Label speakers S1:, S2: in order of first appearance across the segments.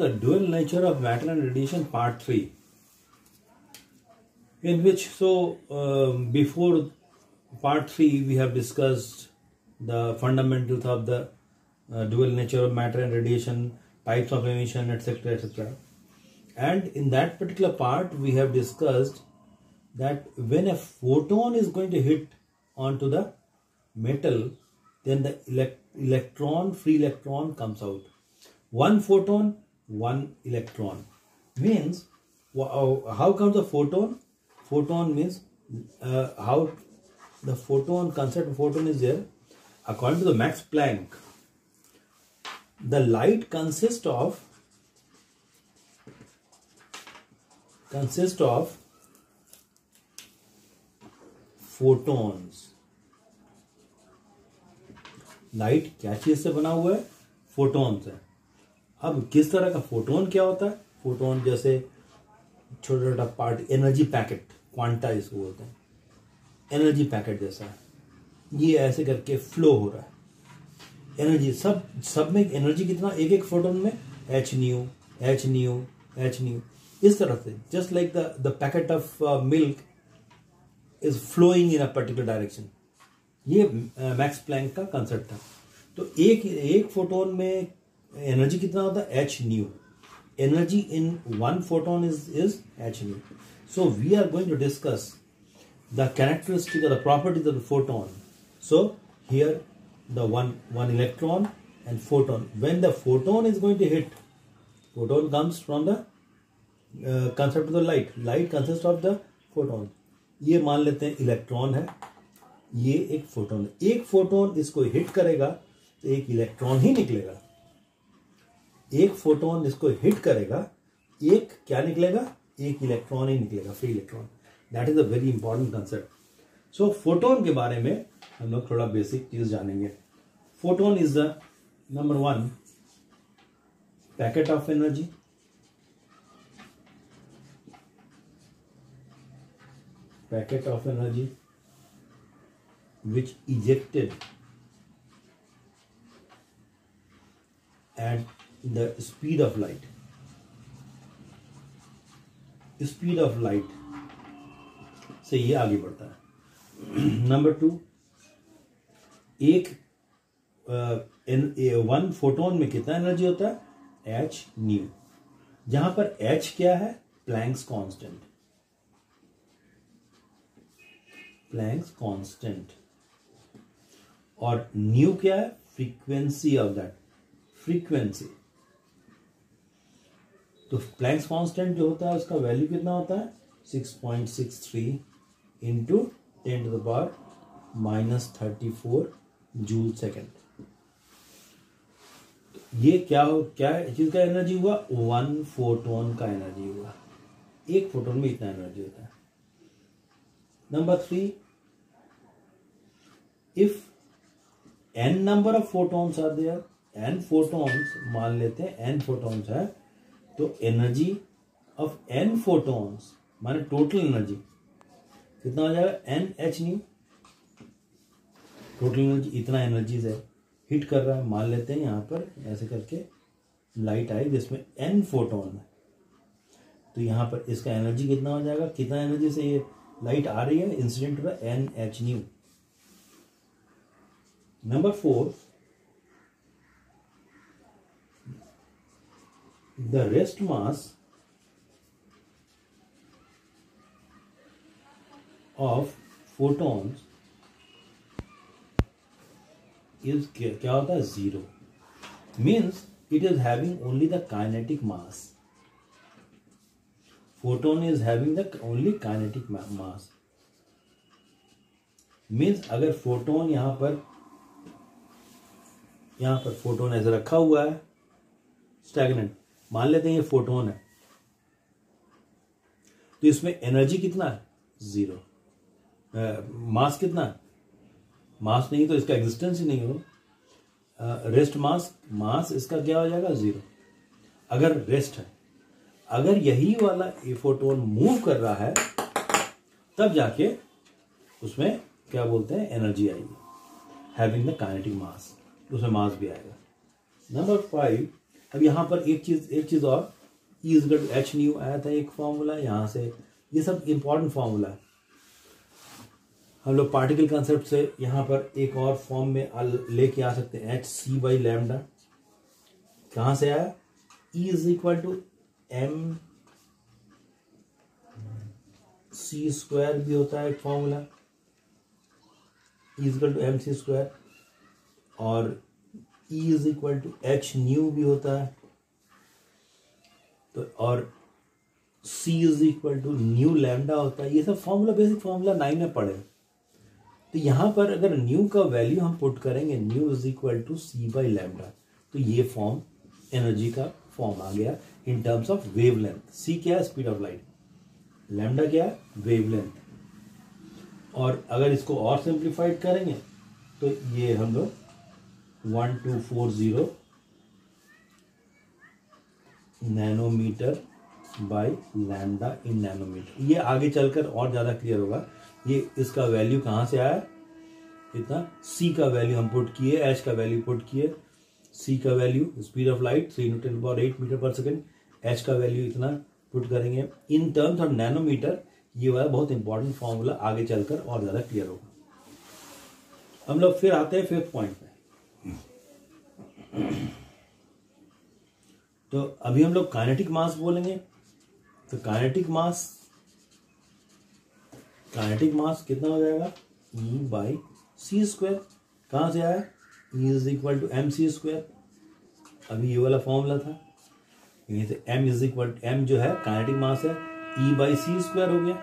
S1: The dual nature of matter and radiation part 3 in which so um, before part 3 we have discussed the fundamentals of the uh, dual nature of matter and radiation types of emission etc etc and in that particular part we have discussed that when a photon is going to hit onto the metal then the elect- electron free electron comes out. One photon one electron means how comes the photon photon means uh, how the photon concept of photon is there according to the max planck the light consists of consists of photons light क्या चीज़ से बना हुआ है photon से अब किस तरह का फोटोन क्या होता है? फोटोन जैसे छोटा छोटा पार्ट एनर्जी पैकेट क्वांटा इसको बोलते हैं। एनर्जी पैकेट जैसा है। ये ऐसे करके फ्लो हो रहा है। एनर्जी सब सब में एनर्जी कितना? एक एक फोटोन में? H nu h nu h nu इस तरह से just like the the packet of milk is flowing in a particular direction ये मैक्स प्लैंक का कंसेप्ट था। तो एक एक फोटोन में एनर्जी कितना होता है? H nu energy in one photon is is h nu so we are going to discuss the characteristic the properties of the photon so here the one one electron and photon when the photon is going to hit photon comes from the concept of the light light consist of the photon ये मान लेते हैं electron है। ये एक photon एक photon इसको hit करेगा तो एक इलेक्ट्रॉन ही निकलेगा। एक फोटोन इसको हिट करेगा, एक क्या निकलेगा? एक इलेक्ट्रॉन ही निकलेगा free electron that is a very important concept so photon के बारे में हम लोग थोड़ा बेसिक चीज़ जानेंगे। Photon is the number one packet of energy packet of energy which ejected at the speed of light. Speed of light. से ये आगे बढ़ता है। नंबर टू एक वन फोटोन में कितना एनर्जी होता है? एच न्यू जहाँ पर एच क्या है? प्लैंक्स कांस्टेंट प्लैंक्स कांस्टेंट और न्यू क्या है? फ्रीक्वेंसी ऑफ़ दैट फ्रीक्वेंसी तो प्लैंक्स कांस्टेंट जो होता है, उसका वैल्यू कितना होता है? Six point six three into ten to the power minus thirty four joule second ये क्या हो क्या चीज़ का एनर्जी हुआ? वन फोटोन का एनर्जी हुआ। एक फोटोन में इतना एनर्जी होता है। Number three if N number of photons are there N photons मान लेते हैं एन फोटोन्स है तो एनर्जी ऑफ़ एन फोटोन्स माने टोटल एनर्जी कितना हो जाएगा? N h nu total energy इतना एनर्जीज है। हिट कर रहा है मान लेते हैं यहाँ पर ऐसे करके लाइट आई जिसमें एन फोटोन है। तो यहाँ पर इसका एनर्जी कितना हो जाएगा? कितना एनर्जी से ये लाइट आ रही है? इंसिडेंट हुआ n h nu Number four, the rest mass of photons is क्या होता है zero means it is having only the kinetic mass photon is having the only kinetic mass means अगर photon यहाँ पर यहाँ पर फोटोन ऐसे रखा हुआ है स्टैगनेंट मान लेते हैं ये फोटोन है। तो इसमें एनर्जी कितना है? ज़ीरो मास कितना है? मास नहीं तो इसका एग्जिस्टेंस ही नहीं हो। रेस्ट मास मास इसका क्या हो जाएगा? ज़ीरो अगर रेस्ट है, अगर यही वाला ये फोटोन मूव कर रहा है, तब जाके उसमें क्या बोलते हैं? एनर्जी आएगी। हैविंग द काइनेटिक मास उसमें मास भी आएगा। नंबर फाइव अब यहाँ पर एक चीज़ एक चीज़ और। E is to h nu आया था एक फॉर्मूला यहाँ से ये सब इंपॉर्टेंट फॉर्मूला है। हम लोग पार्टिकल कंसेप्ट से यहाँ पर एक और फॉर्म में लेके आ सकते हैं एच सी बाई लैमडा कहाँ से आया? E is equal to m c square भी होता है एक formula equal to m c square और e is equal to h nu भी होता है। तो और c is equal to nu lambda होता है। ये सब फॉर्मूला बेसिक फॉर्मूला नाइन में पढ़े तो यहाँ पर अगर न्यू का वैल्यू हम पुट करेंगे nu is equal to c by lambda तो ये फॉर्म एनर्जी का फॉर्म आ गया in terms of wavelength c क्या है? स्पीड ऑफ़ लाइट लैमडा क्या है? वेव लेंथ और अगर इसको और सिंप्लीफाइड करेंगे तो ये हम लोग one two four zero nanometer by lambda in nanometer ये आगे चलकर और ज़्यादा क्लियर होगा। ये इसका वैल्यू कहाँ से आया? इतना सी का वैल्यू हम पुट किए एच का वैल्यू पुट किए। सी का value speed of light three ten power eight metre per second H का वैल्यू इतना पुट करेंगे। इन टर्म्स ऑफ़ नैनोमीटर ये वाला बहुत इंपॉर्टेंट फॉर्मूला आगे चलकर और ज़्यादा क्लियर होगा। हम लोग फिर आते हैं फिफ्थ पॉइंट तो अभी हम लोग काइनेटिक मास बोलेंगे। तो काइनेटिक मास काइनेटिक मास कितना हो जाएगा? ई बाई सी स्क्वायर कहाँ से आया? E is equal to m c square अभी ये वाला फॉर्मूला था। यहीं से m is equal to m जो है काइनेटिक मास है ई बाई सी स्क्वायर हो गया।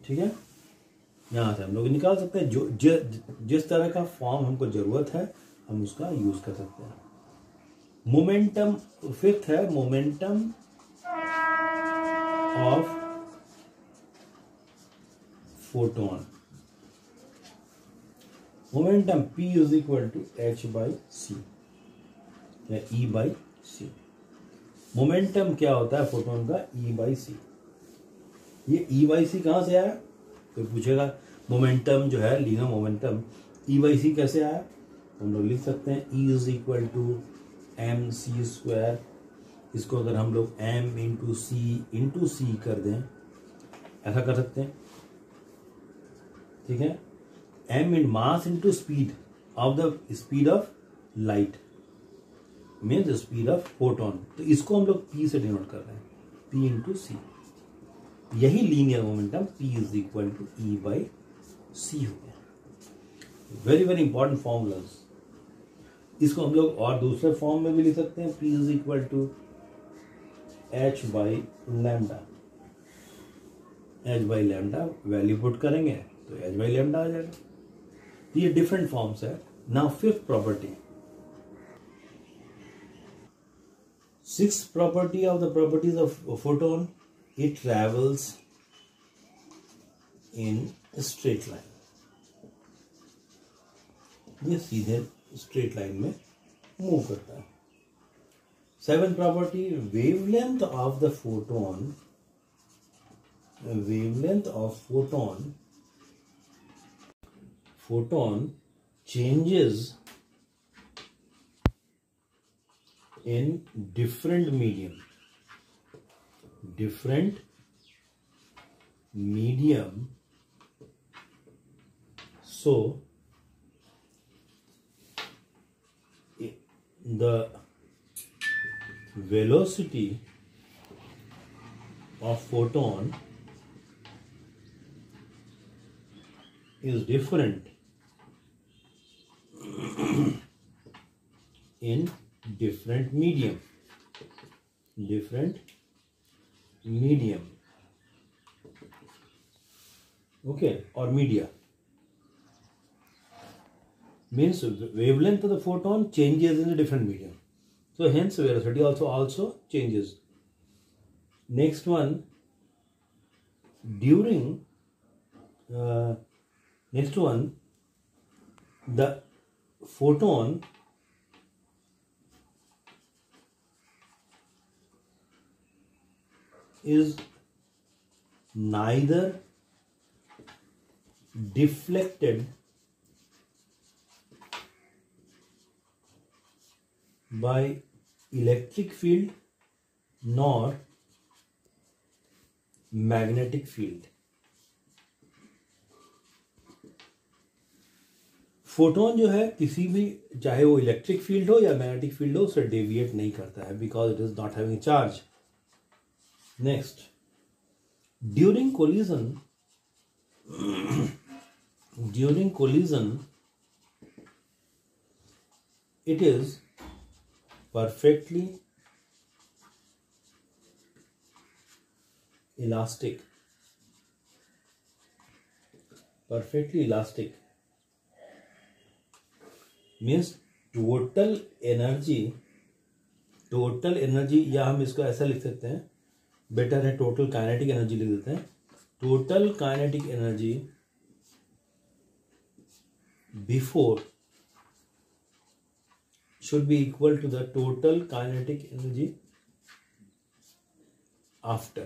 S1: ठीक है? यहाँ से हम लोग निकाल सकते हैं। जो ज, जिस तरह का फॉर्म हमको ज़रूरत है हम उसका यूज़ कर सकते हैं। मोमेंटम फिफ्थ है momentum of photon momentum p is equal to h by c या ई बाई सी मोमेंटम क्या होता है? फोटोन का ई बाई सी ये ई बाई सी कहाँ से आया? कोई पूछेगा, मोमेंटम जो है linear momentum e by c कैसे आया? हम लोग लिख सकते हैं e is equal to m c square इसको अगर हम लोग m into c into c कर दें, ऐसा कर सकते हैं। ठीक है? M in mass into speed of the speed of light means speed of photon तो इसको हम लोग पी से डिनोट कर रहे हैं पी इंटू सी यही linear momentum p is equal to e by c हो गया। वेरी वेरी इंपॉर्टेंट फॉर्मूलाज इसको हम लोग और दूसरे फॉर्म में भी लिख सकते हैं। P is equal to H by lambda H by lambda value put करेंगे तो एच बाई लैमडा आ जाएगा। ये डिफरेंट फॉर्म्स है। Now fifth property six property of the properties of photon it travels in a straight line ये सीधे straight line में move करता है seven property wavelength of the photon wavelength of photon photon changes in different medium different medium. So the velocity of photon is different in different medium different medium. Okay or media. Means wavelength of the photon changes in a different medium. So hence velocity also also changes. Next one during uh, next one the photon is neither deflected by electric field nor magnetic field. Photon जो है किसी भी, चाहे वो electric field हो या magnetic field हो, उसे डेविएट नहीं करता है because it is not having charge next during collision during collision it is perfectly elastic perfectly elastic means total energy total energy या हम इसको ऐसा लिख सकते हैं बेटर है टोटल काइनेटिक एनर्जी लिख देते हैं। Total kinetic energy before should be equal to the total kinetic energy after.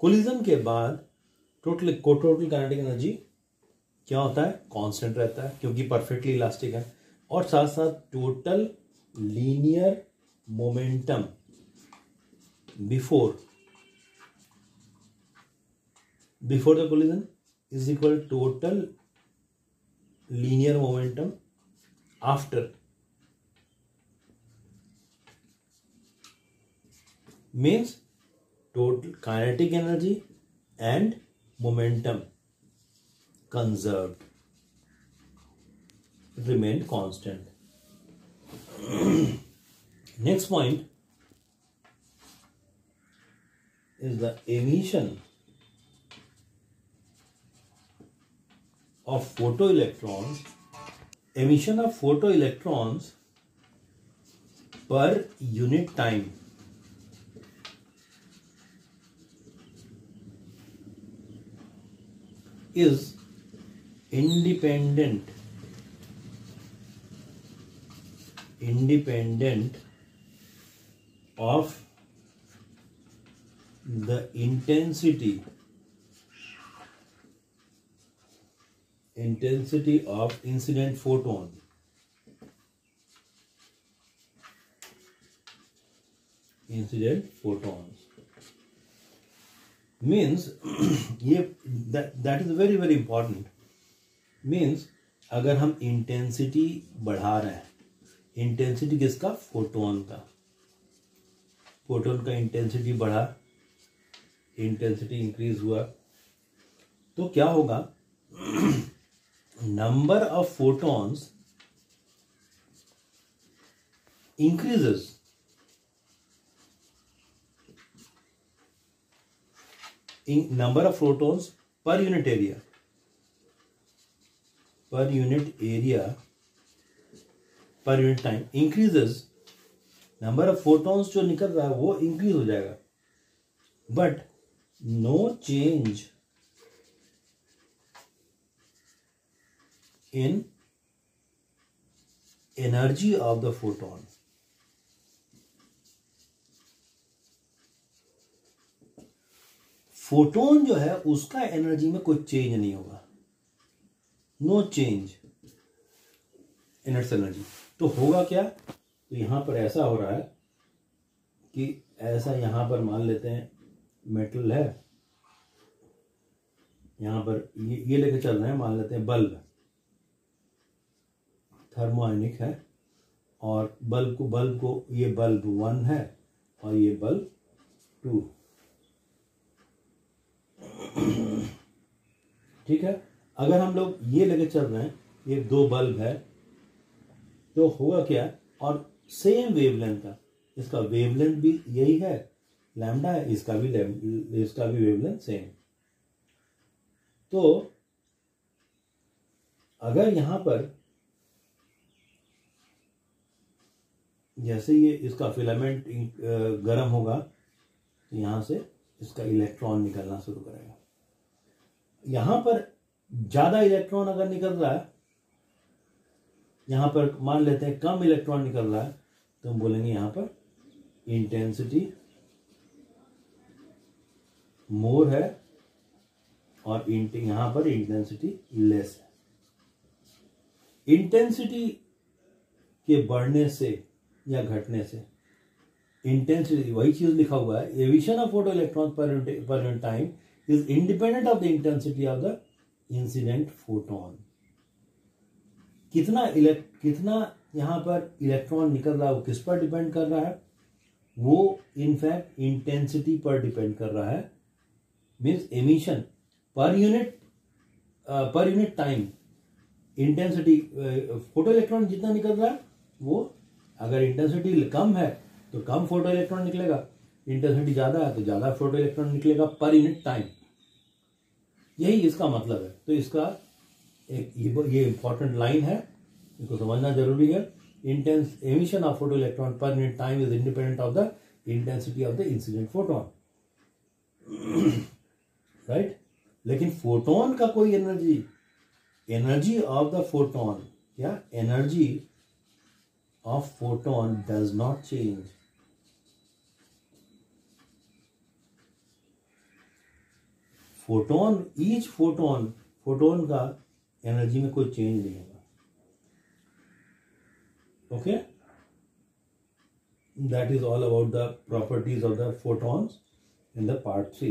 S1: Collision के बाद टोटल टोटल काइनेटिक एनर्जी क्या होता है? कांस्टेंट रहता है, क्योंकि परफेक्टली इलास्टिक है। और साथ साथ total linear momentum before. Before the collision is equal to total linear momentum after. Means total kinetic energy and momentum conserved. Remained constant. Next point. Is the emission of photoelectrons emission of photoelectrons per unit time. Is independent independent of the intensity intensity of incident photon. Incident photons. Means ये that is very very important means अगर हम intensity बढ़ा रहे हैं intensity किसका? Photon का. Photon का intensity बढ़ा इंटेंसिटी इंक्रीज हुआ। तो क्या होगा? Number of photons increases number of protons per unit area per unit area per unit time increases number of protons जो निकल रहा है, वो इंक्रीज हो जाएगा। But no change in energy of the photon photon जो है, उसका एनर्जी में कोई चेंज नहीं होगा। नो चेंज इनर्ट्स एनर्जी तो होगा क्या? तो यहाँ पर ऐसा हो रहा है कि ऐसा यहाँ पर मान लेते हैं मेटल है। यहाँ पर ये ये लेके चल रहे हैं, मान लेते हैं बल्ब थर्मोनिक है। और बल्ब को बल्ब को, ये बल्ब वन है और ये बल्ब टू ठीक है? अगर हम लोग ये लेके चल रहे हैं, ये दो बल्ब है तो होगा क्या? और सेम वेवलेंथ का इसका वेवलेंथ भी यही है। लैम्डा इसका भी इसका भी वेवलेंथ सेम तो अगर यहाँ पर, जैसे ये इसका फिलामेंट गर्म होगा तो यहाँ से इसका इलेक्ट्रॉन निकलना शुरू करेगा। यहाँ पर ज़्यादा इलेक्ट्रॉन अगर निकल रहा है, यहाँ पर मान लेते हैं कम इलेक्ट्रॉन निकल रहा है तो हम बोलेंगे यहाँ पर इंटेंसिटी मोर है और यहाँ पर इंटेंसिटी लेस है। इंटेंसिटी के बढ़ने से या घटने से इंटेंसिटी वही चीज़ लिखा हुआ है emission of photo electron per time is independent of the intensity of the incident photon कितना इलेक्ट कितना यहाँ पर इलेक्ट्रॉन निकल रहा है, वो किस पर डिपेंड कर रहा है? वो इनफैक्ट इंटेंसिटी पर डिपेंड कर रहा है। Means emission per unit per unit time intensity photo electron जितना निकल रहा है, वो अगर इंटेंसिटी कम है तो कम फ़ोटो इलेक्ट्रॉन निकलेगा। इंटेंसिटी ज़्यादा है तो ज़्यादा फ़ोटो इलेक्ट्रॉन निकलेगा पर यूनिट टाइम यही इसका मतलब है। तो इसका एक, ये इंपॉर्टेंट लाइन है। इसको समझना ज़रूरी है। Intense emission of photo electron per unit time is independent of the intensity of the incident photon right लेकिन फोटोन का कोई energy energy of the photon या energy of photon does not change photon each photon photon का energy में कोई change नहीं होगा। Okay that is all about the properties of the photons in the part three